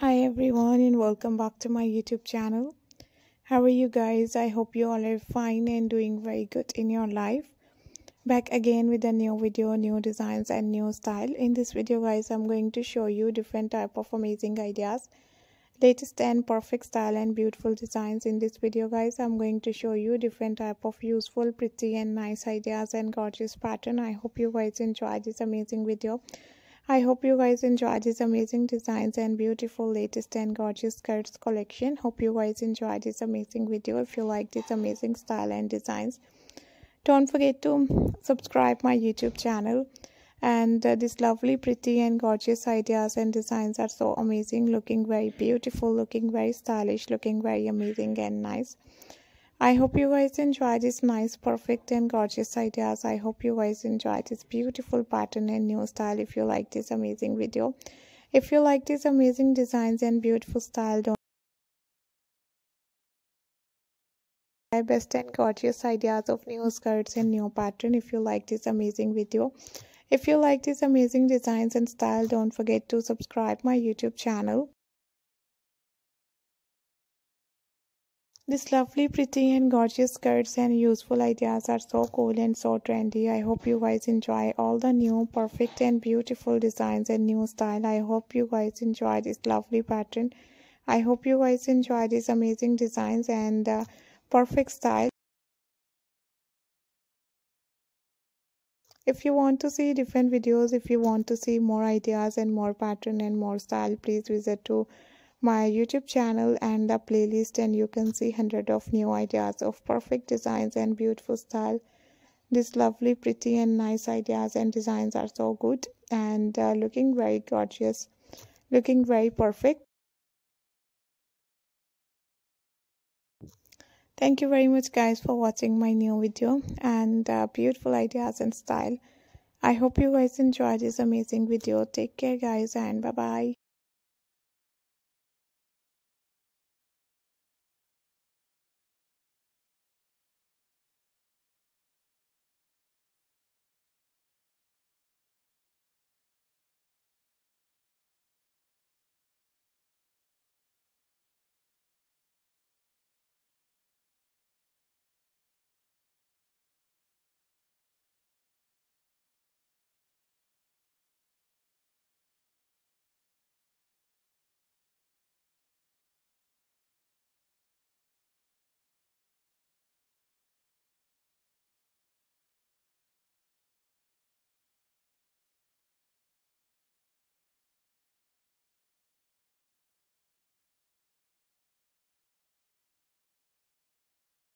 hi everyone and welcome back to my youtube channel. How are you guys? I hope you all are fine and doing very good in your life. Back again with a new video new designs and new style. In this video guys i'm going to show you different type of amazing ideas latest and perfect style and beautiful designs. In this video guys i'm going to show you different type of useful pretty and nice ideas and gorgeous pattern. I hope you guys enjoy this amazing video I hope you guys enjoy these amazing designs and beautiful latest and gorgeous skirts collection. Hope you guys enjoy this amazing video. If you like this amazing style and designs, don't forget to subscribe my YouTube channel. And uh, these lovely, pretty and gorgeous ideas and designs are so amazing. Looking very beautiful, looking very stylish, looking very amazing and nice. I hope you guys enjoy this nice, perfect and gorgeous ideas. I hope you guys enjoy this beautiful pattern and new style if you like this amazing video. If you like these amazing designs and beautiful style, don't best and gorgeous ideas of new skirts and new pattern if you like this amazing video if you like these amazing designs and style don't forget to subscribe my youtube channel These lovely, pretty and gorgeous skirts and useful ideas are so cool and so trendy. I hope you guys enjoy all the new perfect and beautiful designs and new style. I hope you guys enjoy this lovely pattern. I hope you guys enjoy these amazing designs and uh, perfect style. If you want to see different videos, if you want to see more ideas and more pattern and more style, please visit to my youtube channel and the playlist and you can see hundred of new ideas of perfect designs and beautiful style. These lovely pretty and nice ideas and designs are so good and uh, looking very gorgeous looking very perfect. Thank you very much guys for watching my new video and uh, beautiful ideas and style. I hope you guys enjoy this amazing video. Take care guys and bye bye